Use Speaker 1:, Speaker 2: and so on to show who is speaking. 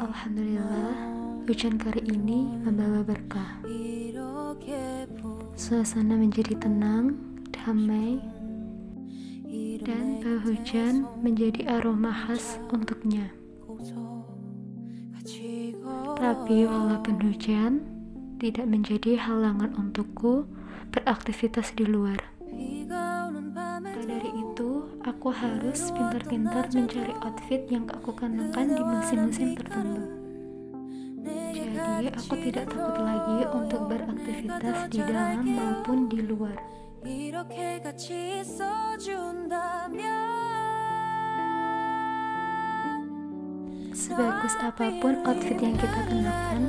Speaker 1: Alhamdulillah, hujan kali ini membawa berkah. Suasana menjadi tenang, damai, dan bau hujan menjadi aroma khas untuknya. Tapi walaupun hujan tidak menjadi halangan untukku beraktivitas di luar. Aku harus pintar-pintar mencari outfit yang aku kenakan di musim-musim tertentu. Jadi, aku tidak takut lagi untuk beraktivitas di dalam maupun di luar. Sebagus apa pun outfit yang kita kenakan,